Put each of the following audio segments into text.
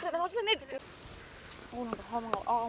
cái đó thế này ô nó có mà ngọc o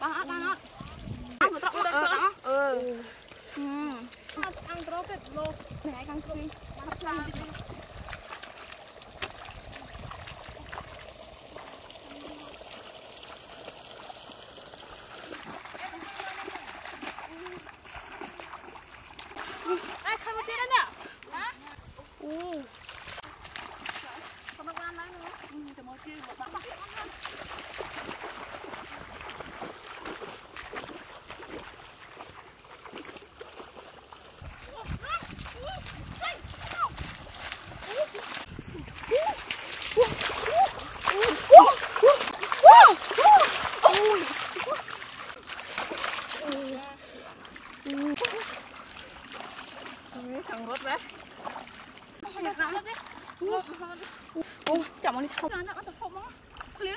បានអត់បានអត់អង្គត្រកអត់អត់អឺអង្គត្រកទៅលោកថ្ងៃខាងគ្រូបានផ្លាស់តិច rốt đấy Nhặt nắm nó đi. ôi chậm đi không Nó nó tập không á. Liền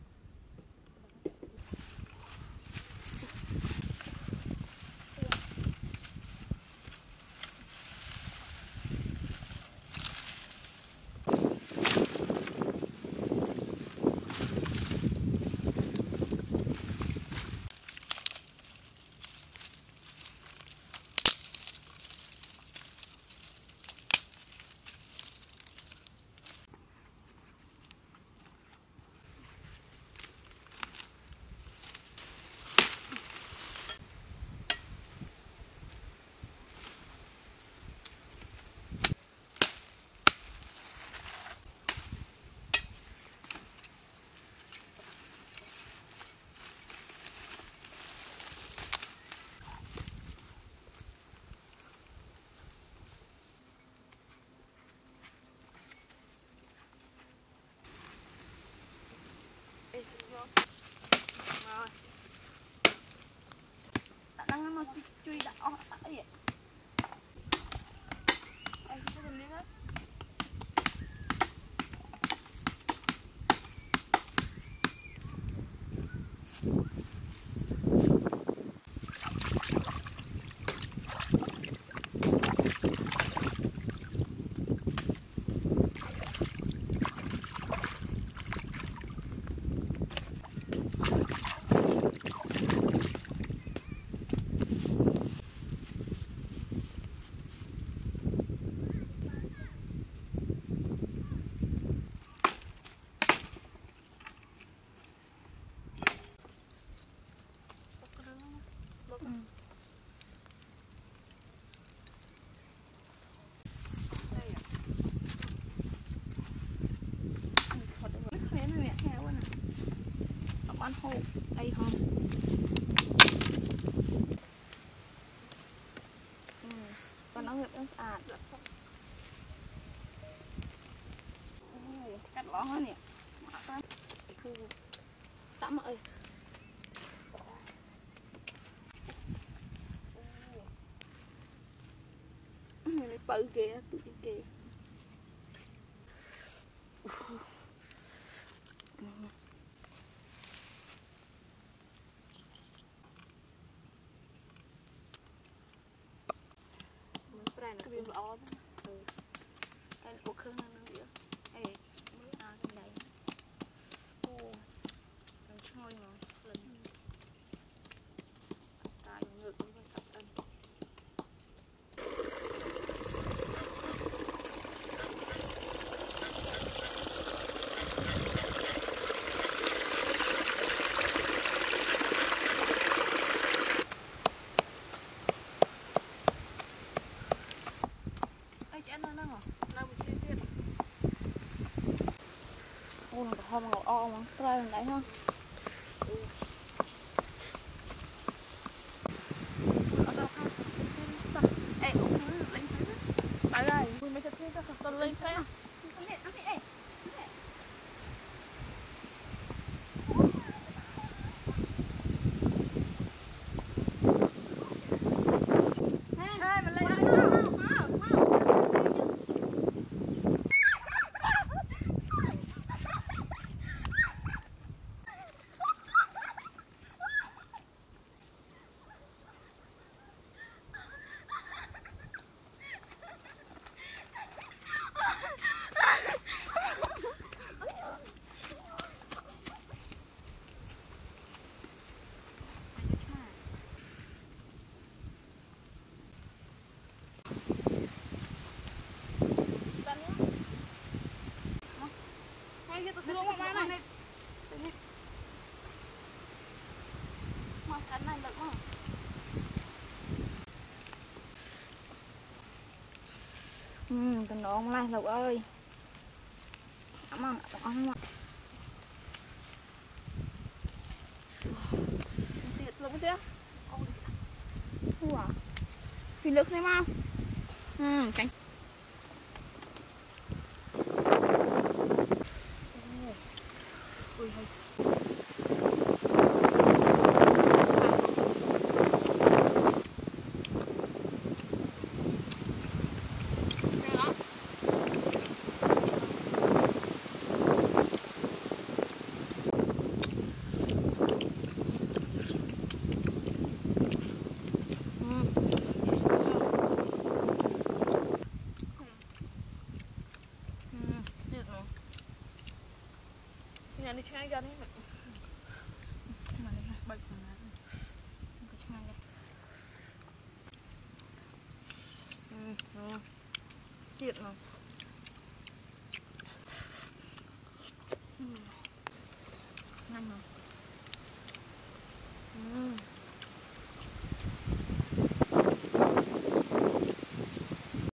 就一张啊！哎呀，哎，这个没了。cây không? Còn nó ngập nó sạch cắt ló hơn nhỉ tắm ơi bự kìa tụi kìa. អូក្រហមអអងត្រូវណៃហោះអេអូលេងទៅបាយហើយមិនទៅទេទៅលេងទៅអត់ទេអត់ទេអេ Đưa một con này. Mà ăn này lợn không? Ừ, tình ổn lại lợn ơi. Cảm ơn, cảm ơn. Tiệt lợn chứ. Ủa. Phi lực này mà. Ừ, cánh. អានេះឆ្ងាញ់យកនេះមកនេះបើកខ្លួនណាក៏ឆ្ងាញ់ដែរអឺទៀតមកញ៉ាំមក